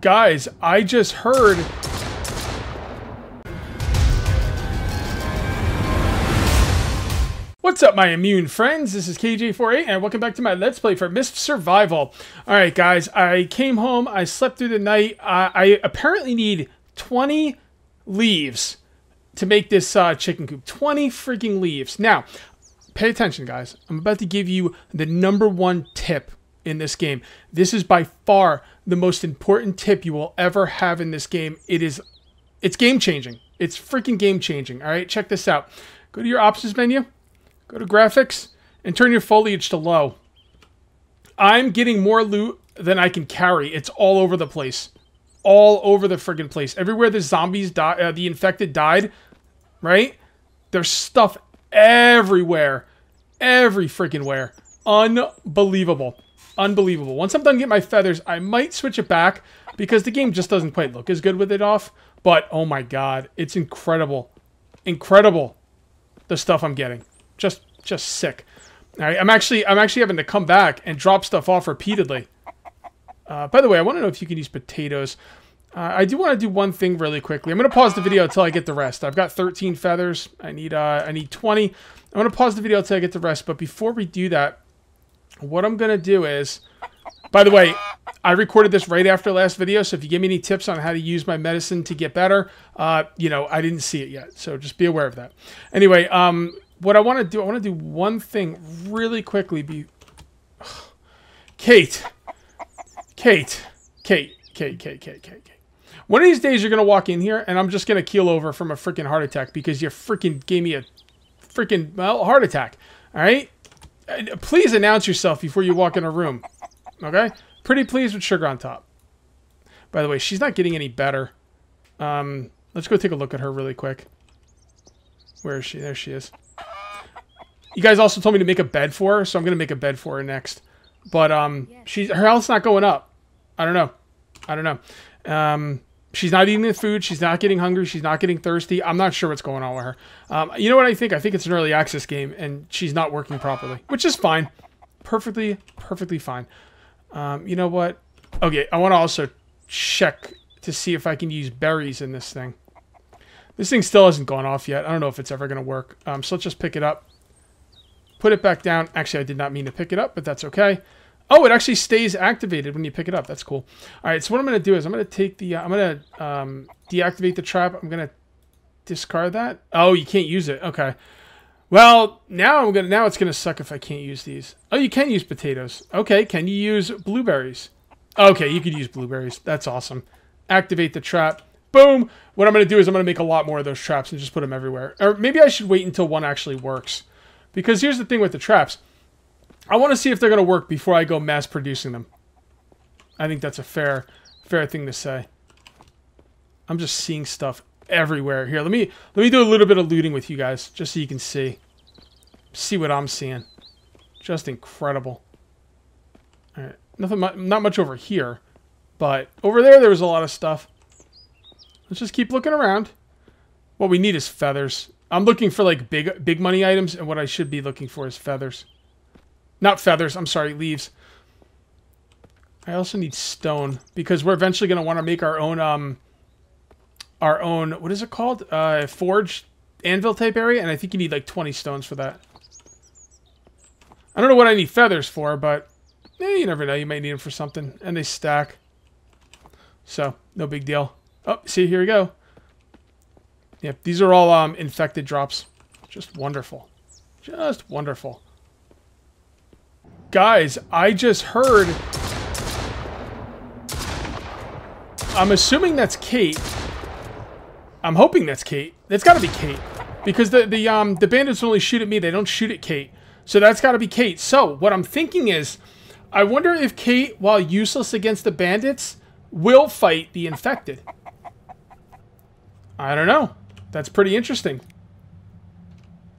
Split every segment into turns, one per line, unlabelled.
Guys, I just heard... What's up, my immune friends? This is Kage848, and welcome back to my Let's Play for Mist Survival. Alright, guys, I came home, I slept through the night. I, I apparently need 20 leaves to make this uh, chicken coop. 20 freaking leaves. Now, pay attention, guys. I'm about to give you the number one tip in this game. This is by far the most important tip you will ever have in this game. It is, it's game changing. It's freaking game changing. All right, check this out. Go to your options menu, go to graphics, and turn your foliage to low. I'm getting more loot than I can carry. It's all over the place. All over the friggin' place. Everywhere the zombies die, uh, the infected died, right? There's stuff everywhere. Every freaking where. Unbelievable. Unbelievable. Once I'm done getting my feathers, I might switch it back because the game just doesn't quite look as good with it off. But, oh my god, it's incredible. Incredible, the stuff I'm getting. Just, just sick. All right, I'm actually, I'm actually having to come back and drop stuff off repeatedly. Uh, by the way, I want to know if you can use potatoes. Uh, I do want to do one thing really quickly. I'm going to pause the video until I get the rest. I've got 13 feathers. I need, uh, I need 20. I'm going to pause the video until I get the rest. But before we do that, what I'm going to do is, by the way, I recorded this right after last video, so if you give me any tips on how to use my medicine to get better, uh, you know, I didn't see it yet, so just be aware of that. Anyway, um, what I want to do, I want to do one thing really quickly. Be Kate, Kate, Kate, Kate, Kate, Kate, Kate, Kate. One of these days you're to walk in here and I'm just to keel over from a freaking heart attack because you freaking gave me a freaking, well, heart attack. All right? Please announce yourself before you walk in a room. Okay? Pretty pleased with sugar on top. By the way, she's not getting any better. Um, let's go take a look at her really quick. Where is she? There she is. You guys also told me to make a bed for her, so I'm going to make a bed for her next. But um, her health's not going up. I don't know. I don't know. Um, she's not eating the food. She's not getting hungry. She's not getting thirsty. I'm not sure what's going on with her. Um, you know what I think? I think it's an early access game, and she's not working properly, which is fine. Perfectly, perfectly fine. Um, you know what? Okay, I want to also check to see if I can use berries in this thing. This thing still hasn't gone off yet. I don't know if it's ever going to work. Um, so let's just pick it up. Put it back down. Actually, I did not mean to pick it up, but that's okay. Oh, it actually stays activated when you pick it up. That's cool. All right, so what I'm going to do is I'm going to take the... Uh, I'm going to um, deactivate the trap. I'm going to discard that. Oh, you can't use it. Okay. Well, now I'm gonna now it's gonna suck if I can't use these. Oh, you can use potatoes. Okay, can you use blueberries? Okay, you could use blueberries. That's awesome. Activate the trap. Boom. What I'm gonna do is I'm gonna make a lot more of those traps and just put them everywhere. Or maybe I should wait until one actually works. Because here's the thing with the traps. I want to see if they're gonna work before I go mass producing them. I think that's a fair fair thing to say. I'm just seeing stuff everywhere. Here, let me let me do a little bit of looting with you guys, just so you can see. See what I'm seeing. Just incredible. Alright, nothing mu not much over here. But over there, there was a lot of stuff. Let's just keep looking around. What we need is feathers. I'm looking for like big big money items, and what I should be looking for is feathers. Not feathers, I'm sorry, leaves. I also need stone, because we're eventually going to want to make our own um, our own, what is it called? Uh, forge anvil type area, and I think you need like 20 stones for that. I don't know what I need feathers for, but eh, you never know. You might need them for something. And they stack. So, no big deal. Oh, see, here we go. Yep, these are all um, infected drops. Just wonderful. Just wonderful. Guys, I just heard... I'm assuming that's Kate. I'm hoping that's Kate. That's got to be Kate. Because the, the, um, the bandits only shoot at me. They don't shoot at Kate. So that's got to be Kate. So what I'm thinking is, I wonder if Kate, while useless against the bandits, will fight the infected. I don't know. That's pretty interesting.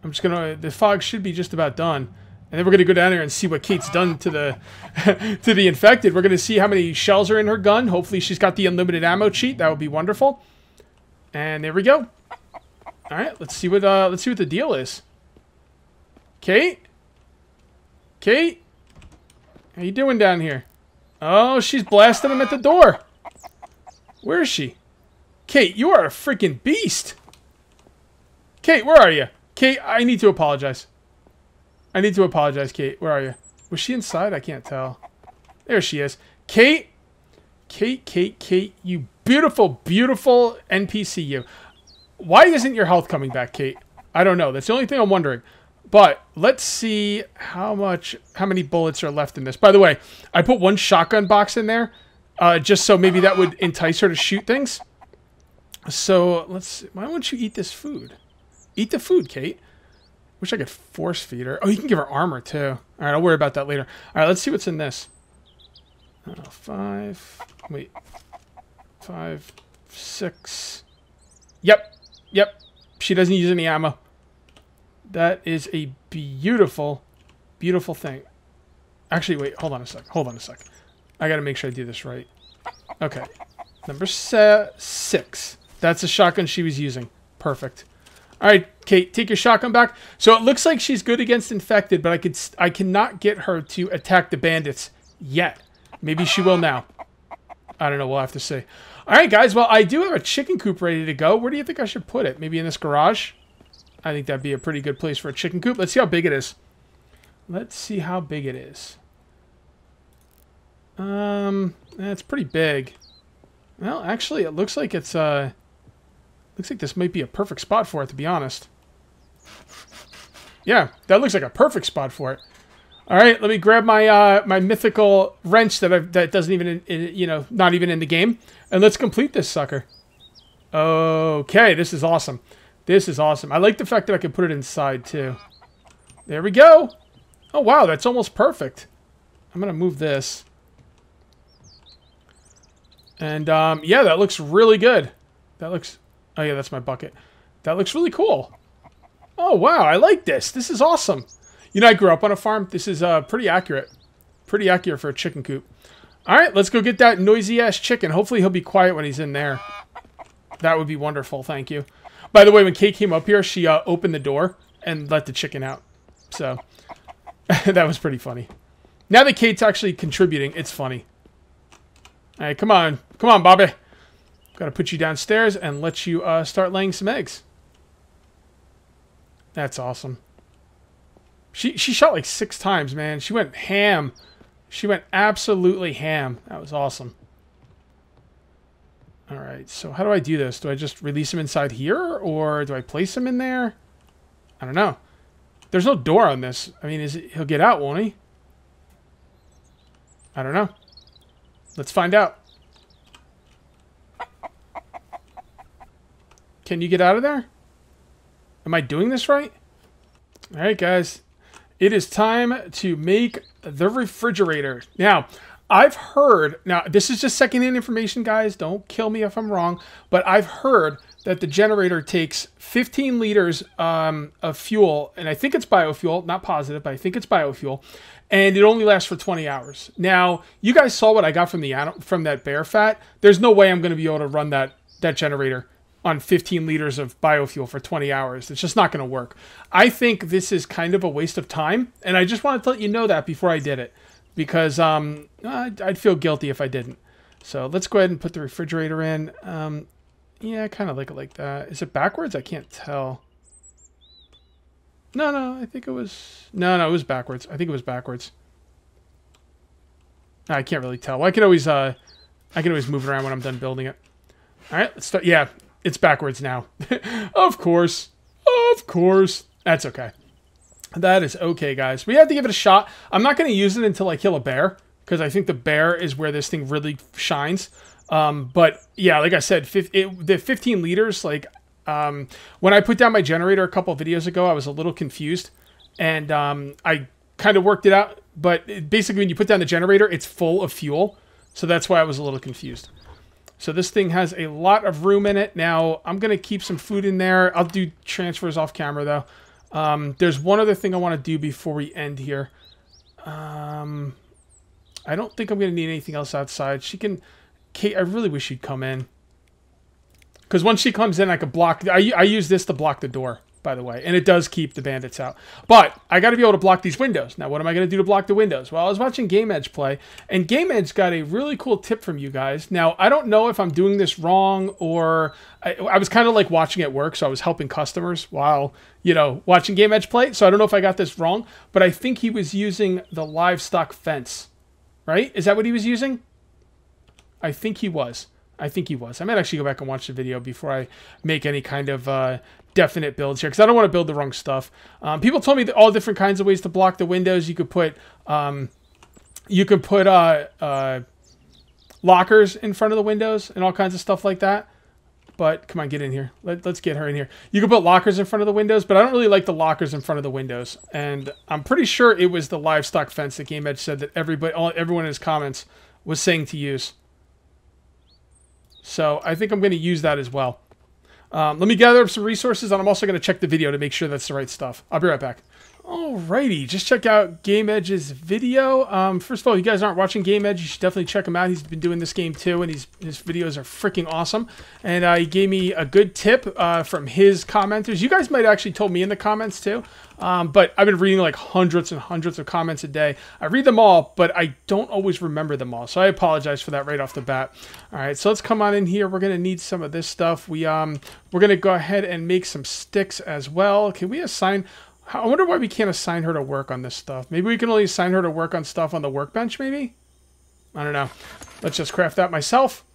I'm just gonna... The fog should be just about done. And then we're gonna go down there and see what Kate's done to the to the infected. We're gonna see how many shells are in her gun. Hopefully she's got the unlimited ammo cheat. That would be wonderful. And there we go. All right, let's see what uh, let's see what the deal is. Kate, Kate, how you doing down here? Oh, she's blasting him at the door. Where is she? Kate, you are a freaking beast. Kate, where are you? Kate, I need to apologize. I need to apologize, Kate. Where are you? Was she inside? I can't tell. There she is. Kate, Kate, Kate, Kate, you beautiful, beautiful NPC, you. Why isn't your health coming back, Kate? I don't know. That's the only thing I'm wondering. But let's see how much, how many bullets are left in this. By the way, I put one shotgun box in there, uh, just so maybe that would entice her to shoot things. So let's. See. Why won't you eat this food? Eat the food, Kate. Wish I could force feed her. Oh, you can give her armor too. All right, I'll worry about that later. All right, let's see what's in this. Five. Wait. Five, six. Yep, yep. She doesn't use any ammo. That is a beautiful, beautiful thing. Actually, wait, hold on a sec. Hold on a sec. I gotta make sure I do this right. Okay. Number six. That's the shotgun she was using. Perfect. All right, Kate, take your shotgun back. So it looks like she's good against infected, but I could I cannot get her to attack the bandits yet. Maybe she will now. I don't know. We'll have to see. All right, guys. Well, I do have a chicken coop ready to go. Where do you think I should put it? Maybe in this garage? I think that'd be a pretty good place for a chicken coop. Let's see how big it is. Let's see how big it is. Um, that's pretty big. Well, actually, it looks like it's, uh, looks like this might be a perfect spot for it, to be honest. Yeah, that looks like a perfect spot for it. All right, let me grab my uh, my mythical wrench that I've, that doesn't even in, you know not even in the game, and let's complete this sucker. Okay, this is awesome. This is awesome. I like the fact that I can put it inside, too. There we go. Oh, wow, that's almost perfect. I'm going to move this. And, um, yeah, that looks really good. That looks... Oh, yeah, that's my bucket. That looks really cool. Oh, wow, I like this. This is awesome. You know, I grew up on a farm. This is uh, pretty accurate. Pretty accurate for a chicken coop. All right, let's go get that noisy-ass chicken. Hopefully he'll be quiet when he's in there. That would be wonderful. Thank you. By the way, when Kate came up here, she uh, opened the door and let the chicken out. So that was pretty funny. Now that Kate's actually contributing, it's funny. All right, come on. Come on, Bobby. Got to put you downstairs and let you uh, start laying some eggs. That's awesome. She, she shot like six times, man. She went ham. She went absolutely ham. That was awesome. All right, so how do I do this? Do I just release him inside here, or do I place him in there? I don't know. There's no door on this. I mean, is it, he'll get out, won't he? I don't know. Let's find out. Can you get out of there? Am I doing this right? All right, guys. It is time to make the refrigerator. Now, I've heard, now this is just secondhand information, guys. Don't kill me if I'm wrong, but I've heard that the generator takes 15 liters um, of fuel, and I think it's biofuel, not positive, but I think it's biofuel, and it only lasts for 20 hours. Now, you guys saw what I got from the from that bear fat. There's no way I'm going to be able to run that that generator on 15 liters of biofuel for 20 hours. It's just not going to work. I think this is kind of a waste of time, and I just wanted to let you know that before I did it because um, I'd, I'd, feel guilty if I didn't. So let's go ahead and put the refrigerator in. Um, yeah, I kind of like it like that. Is it backwards? I can't tell. No, no, I think it was... No, no, it was backwards. I think it was backwards. I can't really tell. Well, I can always, uh, I can always move it around when I'm done building it. All right, let's start. Yeah, it's backwards now. of course. Of course. That's okay. That is okay, guys. We have to give it a shot. I'm not going to use it until I kill a bear because I think the bear is where this thing really shines. Um, but yeah, like I said, it, the 15 liters, like um, when I put down my generator a couple videos ago, I was a little confused and um, I kind of worked it out. But basically, when you put down the generator, it's full of fuel. So that's why I was a little confused. So this thing has a lot of room in it. Now, I'm going to keep some food in there. I'll do transfers off camera, though. Um, there's one other thing I want to do before we end here. Um, I don't think I'm going to need anything else outside. She can... Kate, I really wish she'd come in. Because once she comes in, I could block... I, I use this to block the door. By the way, and it does keep the bandits out. But I got to be able to block these windows. Now, what am I going to do to block the windows? Well, I was watching Game Edge play, and Game Edge got a really cool tip from you guys. Now, I don't know if I'm doing this wrong or I, I was kind of like watching it work, so I was helping customers while you know watching Game Edge play. So I don't know if I got this wrong, but I think he was using the livestock fence. Right? Is that what he was using? I think he was. I think he was. I might actually go back and watch the video before I make any kind of uh, definite builds here because I don't want to build the wrong stuff. Um, people told me all different kinds of ways to block the windows. You could put um, you could put uh, uh, lockers in front of the windows and all kinds of stuff like that. But come on, get in here. Let, us get her in here. You can put lockers in front of the windows, but I don't really like the lockers in front of the windows. And I'm pretty sure it was the livestock fence that Game Edge said that everybody, all, everyone in his comments was saying to use. So I think I'm going to use that as well. Um, let me gather up some resources, and I'm also going to check the video to make sure that's the right stuff. I'll be right back. Alrighty, just check out Game Edge's video. Um, first of all, if you guys aren't watching Game Edge, you should definitely check him out. He's been doing this game too, and his videos are freaking awesome. And uh, he gave me a good tip uh, from his commenters. You guys might actually told me in the comments too, um, but I've been reading like hundreds and hundreds of comments a day. I read them all, but I don't always remember them all, so I apologize for that right off the bat. All right, so let's come on in here. We're gonna need some of this stuff. We um, we're gonna go ahead and make some sticks as well. Can we assign? I wonder why we can't assign her to work on this stuff. Maybe we can only assign her to work on stuff on the workbench, maybe? I don't know. Let's just craft that myself.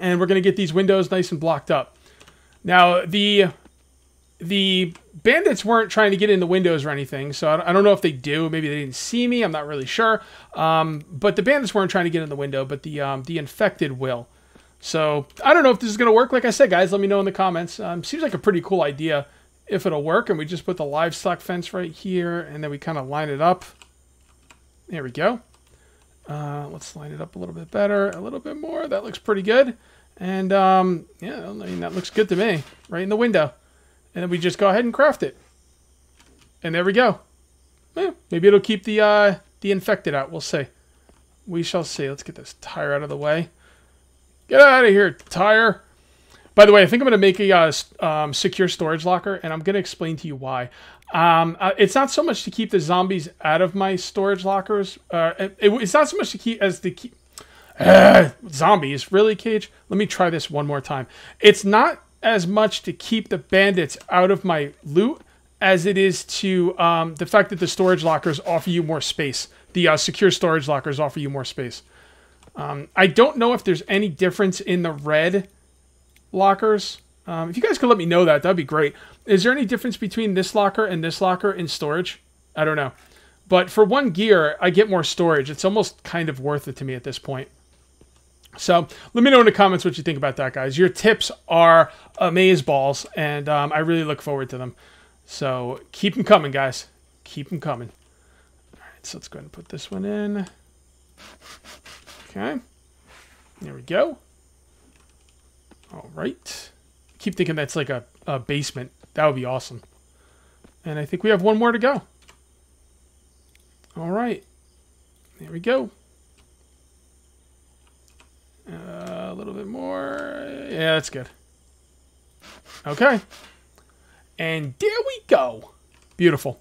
And we're going to get these windows nice and blocked up. Now, the the bandits weren't trying to get in the windows or anything, so I don't know if they do. Maybe they didn't see me. I'm not really sure. Um, but the bandits weren't trying to get in the window, but the um, the infected will. So I don't know if this is going to work. Like I said, guys, let me know in the comments. Um, seems like a pretty cool idea if it'll work. And we just put the livestock fence right here, and then we kind of line it up. There we go. Uh, let's line it up a little bit better, a little bit more. That looks pretty good. And um, yeah, I mean, that looks good to me, right in the window. And then we just go ahead and craft it. And there we go. Yeah, maybe it'll keep the, uh, the infected out. We'll see. We shall see. Let's get this tire out of the way. Get out of here, tire. By the way, I think I'm going to make a uh, um, secure storage locker, and I'm going to explain to you why. Um, uh, it's not so much to keep the zombies out of my storage lockers. Uh, it, it's not so much to keep as the keep uh, zombies. Really, Kage? Let me try this one more time. It's not as much to keep the bandits out of my loot as it is to um, the fact that the storage lockers offer you more space. The uh, secure storage lockers offer you more space. Um, I don't know if there's any difference in the red lockers. Um, if you guys could let me know that, that'd be great. Is there any difference between this locker and this locker in storage? I don't know. But for one gear, I get more storage. It's almost kind of worth it to me at this point. So let me know in the comments what you think about that, guys. Your tips are amaze balls, and um, I really look forward to them. So keep them coming, guys. Keep them coming. All right, so let's go ahead and put this one in. Okay. There we go. All right. Keep thinking that's like a, a basement. That would be awesome. And I think we have one more to go. All right. There we go. Uh, a little bit more. Yeah, that's good. Okay. And there we go. Beautiful.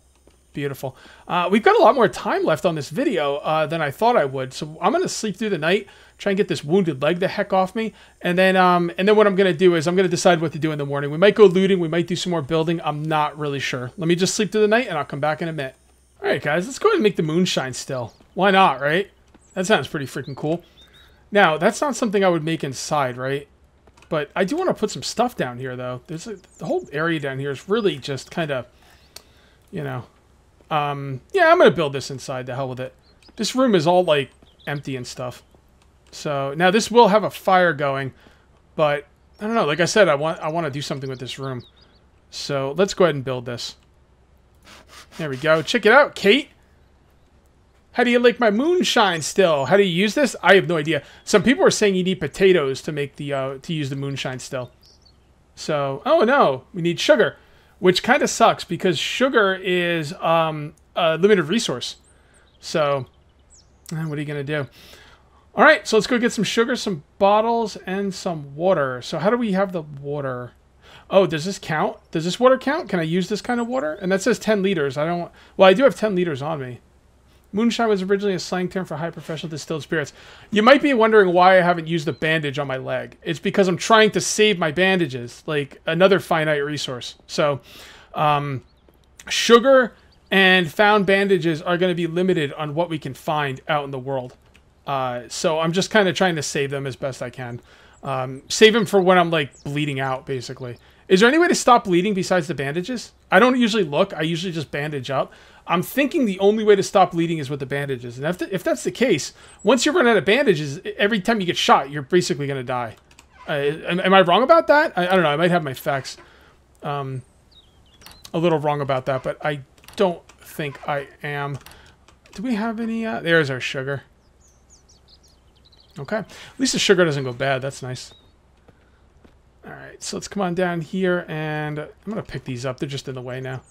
Beautiful. Uh, we've got a lot more time left on this video uh, than I thought I would. So I'm going to sleep through the night try and get this wounded leg the heck off me. And then, um, and then what I'm to do is I'm to decide what to do in the morning. We might go looting. We might do some more building. I'm not really sure. Let me just sleep through the night and I'll come back in a minute. All right, guys, let's go ahead and make the moonshine still. Why not, right? That sounds pretty freaking cool. Now, that's not something I would make inside, right? But I do want to put some stuff down here, though. There's a, the whole area down here is really just kind of, you know. Um, yeah, I'm to build this inside. The hell with it. This room is all, like, empty and stuff. So now this will have a fire going, but I don't know. Like I said, I want I want to do something with this room. So let's go ahead and build this. There we go. Check it out, Kate. How do you like my moonshine still? How do you use this? I have no idea. Some people are saying you need potatoes to make the uh, to use the moonshine still. So, oh no, we need sugar, which kind of sucks because sugar is um, a limited resource. So, what are you gonna do? All right, so let's go get some sugar, some bottles, and some water. So how do we have the water? Oh, does this count? Does this water count? Can I use this kind of water? And that says 10 liters. I don't... Well, I do have 10 liters on me. Moonshine was originally a slang term for high professional distilled spirits. You might be wondering why I haven't used a bandage on my leg. It's because I'm trying to save my bandages, like another finite resource. So, um, sugar and found bandages are going to be limited on what we can find out in the world. Uh, so I'm just kind of trying to save them as best I can. Um, save them for when I'm like bleeding out, basically. Is there any way to stop bleeding besides the bandages? I don't usually look. I usually just bandage up. I'm thinking the only way to stop bleeding is with the bandages. And if, the, if that's the case, once you run out of bandages, every time you get shot, you're basically going to die. Uh, am, I wrong about that? I, I, don't know. I might have my facts um, a little wrong about that, but I don't think I am. Do we have any? Uh, there's our sugar. Okay. At least the sugar doesn't go bad. That's nice. All right, so let's come on down here, and I'm going to pick these up. They're just in the way now.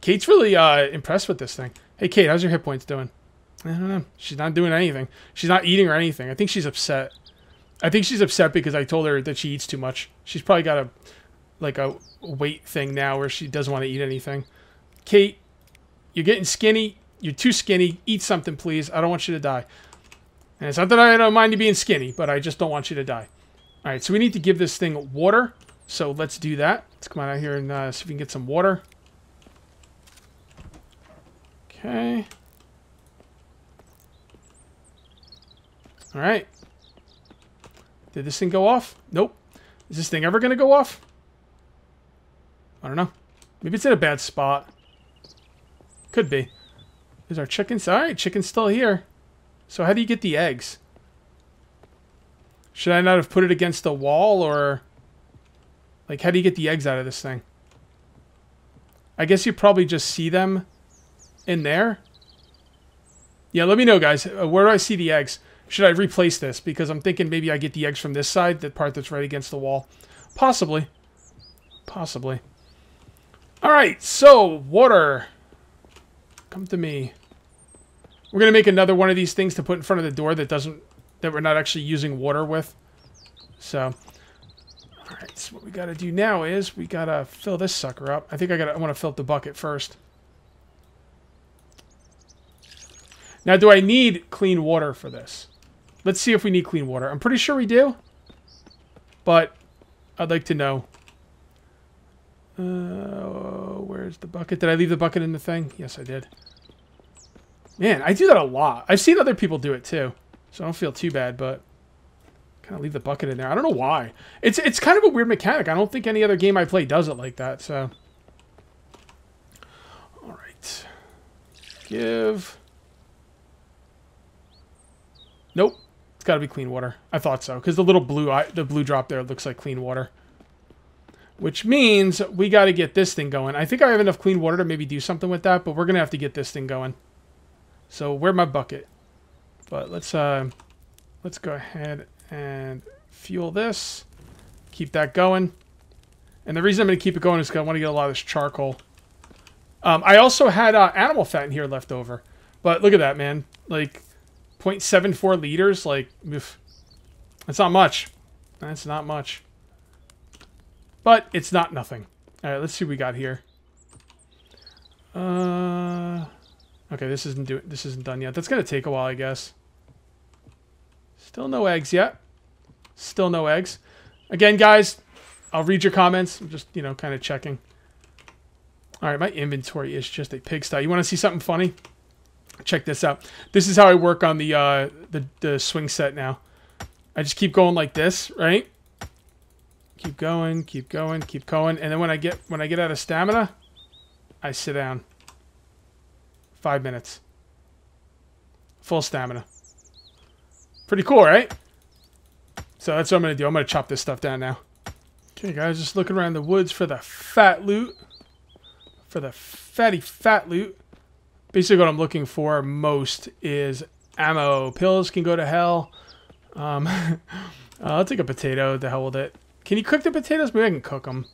Kate's really uh, impressed with this thing. Hey, Kate, how's your hit points doing? I don't know. She's not doing anything. She's not eating or anything. I think she's upset. I think she's upset because I told her that she eats too much. She's probably got a like a weight thing now where she doesn't want to eat anything. Kate, you're getting skinny. You're too skinny. Eat something, please. I don't want you to die. And it's not that I don't mind you being skinny, but I just don't want you to die. All right, so we need to give this thing water. So let's do that. Let's come on out here and uh, see if we can get some water. Okay. All right. Did this thing go off? Nope. Is this thing ever going to go off? I don't know. Maybe it's in a bad spot. Could be. Is our chickens. All right, chicken's still here. So how do you get the eggs? Should I not have put it against the wall or... Like, how do you get the eggs out of this thing? I guess you probably just see them in there. Yeah, let me know, guys. Uh, where do I see the eggs? Should I replace this? Because I'm thinking maybe I get the eggs from this side, the part that's right against the wall. Possibly. Possibly. All right, so water. Come to me. We're going to make another one of these things to put in front of the door that doesn't, that we're not actually using water with. So, all right, so what we got to do now is we got to fill this sucker up. I think I got to, I want to fill up the bucket first. Now, do I need clean water for this? Let's see if we need clean water. I'm pretty sure we do. But I'd like to know. Uh, where's the bucket? Did I leave the bucket in the thing? Yes, I did. Man, I do that a lot. I've seen other people do it too. So I don't feel too bad, but kind of leave the bucket in there. I don't know why. It's it's kind of a weird mechanic. I don't think any other game I play does it like that, so. All right. Give. Nope. It's got to be clean water. I thought so. Because the little blue the blue drop there looks like clean water. Which means we got to get this thing going. I think I have enough clean water to maybe do something with that. But we're going to have to get this thing going. So where my bucket? But let's uh, let's go ahead and fuel this. Keep that going. And the reason I'm going to keep it going is because I want to get a lot of this charcoal. Um, I also had uh, animal fat in here left over. But look at that, man. Like, 0.74 liters, like, oof. that's not much. That's not much. But it's not nothing. All right, let's see what we got here. Uh, okay, this isn't do this isn't done yet. That's gonna take a while, I guess. Still no eggs yet. Still no eggs. Again, guys, I'll read your comments. I'm just you know kind of checking. All right, my inventory is just a pigsty. You want to see something funny? check this out. This is how I work on the, uh, the, the swing set now. I just keep going like this, right? Keep going, keep going, keep going. And then when I get, when I get out of stamina, I sit down. Five minutes. Full stamina. Pretty cool, right? So that's what I'm going to do. I'm going to chop this stuff down now. Okay, guys, just looking around the woods for the fat loot. For the fatty fat loot basically what I'm looking for most is ammo. Pills can go to hell. Um, uh, I'll take a potato. The hell with it. Can you cook the potatoes? Maybe I can cook them.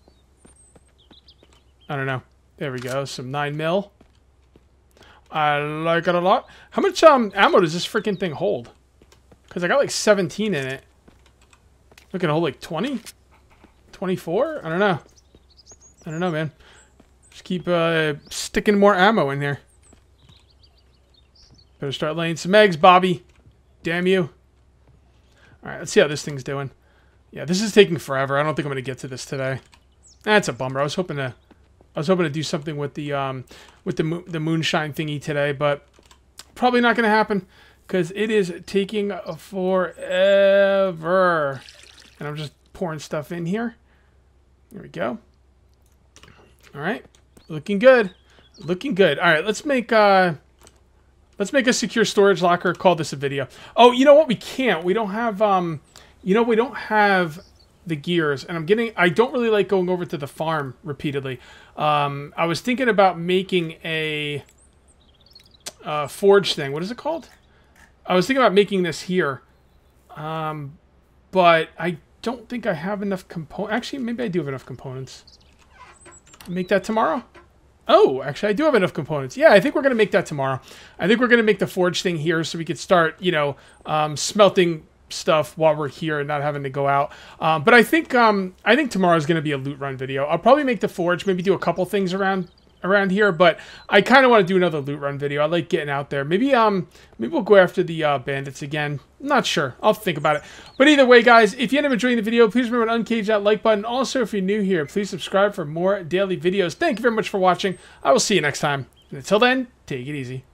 I don't know. There we go. Some 9 mil. I like it a lot. How much um ammo does this freaking thing hold? Because I got like 17 in it. Looking to hold like 20? 24? I don't know. I don't know, man. Just keep uh, sticking more ammo in here. Better start laying some eggs, Bobby. Damn you. Alright, let's see how this thing's doing. Yeah, this is taking forever. I don't think I'm going to get to this today. That's a bummer. I was hoping to I was hoping to do something with the um, with the the moonshine thingy today, but probably not going to happen because it is taking forever. And I'm just pouring stuff in here. There we go. All right, looking good, looking good. All right, let's make uh, let's make a secure storage locker. Call this a video. Oh, you know what? We can't. We don't have um, you know, we don't have the gears and I'm getting I don't really like going over to the farm repeatedly. Um, I was thinking about making a uh, forge thing. What is it called? I was thinking about making this here. Um, but I don't think I have enough components. Actually, maybe I do have enough components. Make that tomorrow? Oh, actually, I do have enough components. Yeah, I think we're going to make that tomorrow. I think we're going to make the forge thing here so we could start, you know, um, smelting stuff while we're here and not having to go out. Um, but I think um, I think tomorrow's going to be a loot run video. I'll probably make the forge, maybe do a couple things around around here, but I kind of want to do another loot run video. I like getting out there. Maybe um maybe we'll go after the uh, bandits again. not sure. I'll think about it. But either way, guys, if you end up enjoying the video, please remember to uncage that like button. Also, if you're new here, please subscribe for more daily videos. Thank you very much for watching. I will see you next time. And until then, take it easy.